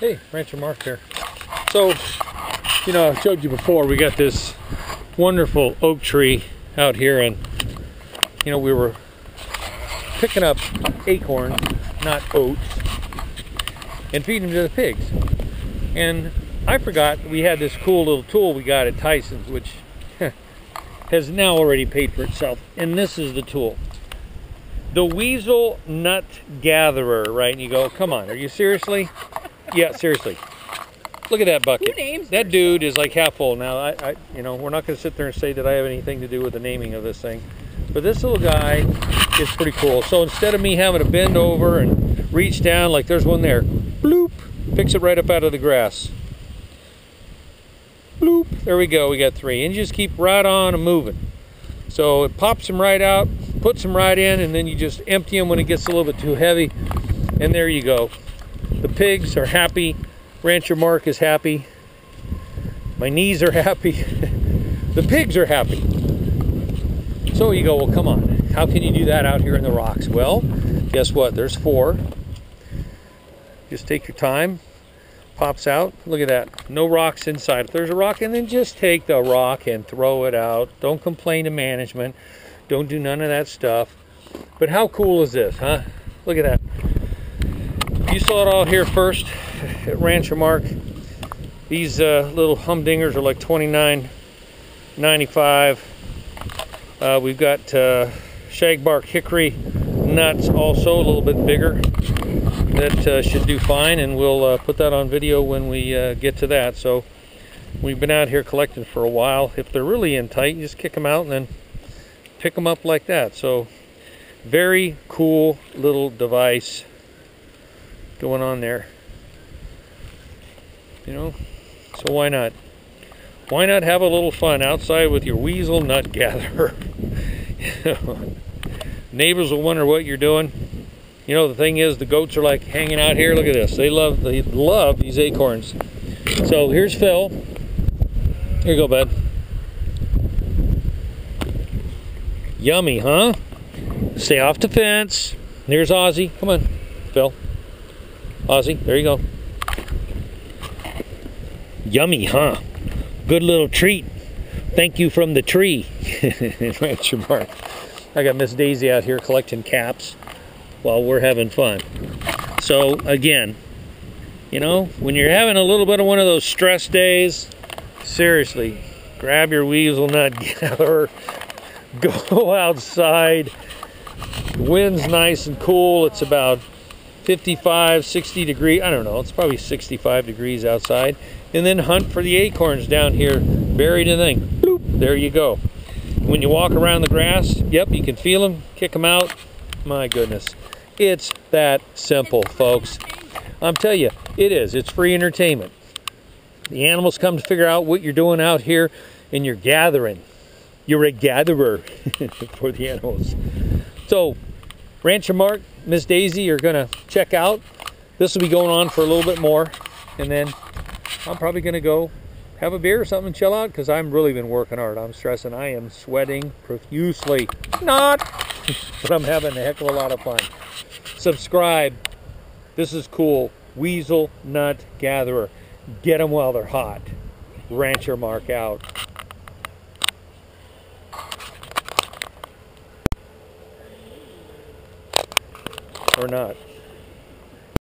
Hey, Rancher Mark here. So, you know, I showed you before, we got this wonderful oak tree out here, and, you know, we were picking up acorns, not oats, and feeding them to the pigs. And I forgot we had this cool little tool we got at Tyson's, which has now already paid for itself. And this is the tool. The Weasel Nut Gatherer, right? And you go, come on, are you seriously? Yeah, seriously. Look at that bucket. Who names that dude is like half full. Now, I, I, you know, we're not going to sit there and say that I have anything to do with the naming of this thing, but this little guy is pretty cool. So instead of me having to bend over and reach down, like there's one there, bloop, picks it right up out of the grass. Bloop, there we go. We got three, and you just keep right on and moving. So it pops them right out, puts them right in, and then you just empty them when it gets a little bit too heavy, and there you go. The pigs are happy. Rancher Mark is happy. My knees are happy. the pigs are happy. So you go, well, come on. How can you do that out here in the rocks? Well, guess what? There's four. Just take your time. Pops out. Look at that. No rocks inside. If there's a rock, and then just take the rock and throw it out. Don't complain to management. Don't do none of that stuff. But how cool is this, huh? Look at that. You saw it all here first at Rancher Mark. These uh, little humdingers are like $29.95. Uh, we've got uh, shagbark hickory nuts also a little bit bigger. That uh, should do fine, and we'll uh, put that on video when we uh, get to that. So we've been out here collecting for a while. If they're really in tight, you just kick them out and then pick them up like that. So very cool little device going on there. You know, so why not? Why not have a little fun outside with your weasel nut gatherer? Neighbors will wonder what you're doing. You know, the thing is, the goats are like hanging out here. Look at this. They love, they love these acorns. So here's Phil. Here you go, bud. Yummy, huh? Stay off the fence. Here's Ozzy. Come on, Phil. Oh, Ozzy, there you go. Yummy, huh? Good little treat. Thank you from the tree. Rancher Mark. I got Miss Daisy out here collecting caps while we're having fun. So again, you know, when you're having a little bit of one of those stress days, seriously, grab your weasel nut gatherer, go outside. The wind's nice and cool. It's about 55, 60 degree. I don't know. It's probably 65 degrees outside. And then hunt for the acorns down here, buried in the thing. Bloop, there you go. When you walk around the grass, yep, you can feel them, kick them out. My goodness. It's that simple, folks. I'm telling you, it is. It's free entertainment. The animals come to figure out what you're doing out here, and you're gathering. You're a gatherer for the animals. So, Rancher Mark, Miss Daisy you're to check out. This will be going on for a little bit more, and then I'm probably to go have a beer or something and chill out because I'm really been working hard. I'm stressing. I am sweating profusely. Not, but I'm having a heck of a lot of fun. Subscribe. This is cool. Weasel Nut Gatherer. Get them while they're hot. Rancher Mark out. Or not.